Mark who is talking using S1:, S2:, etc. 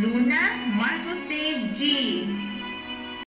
S1: Luna Marcos Dave G.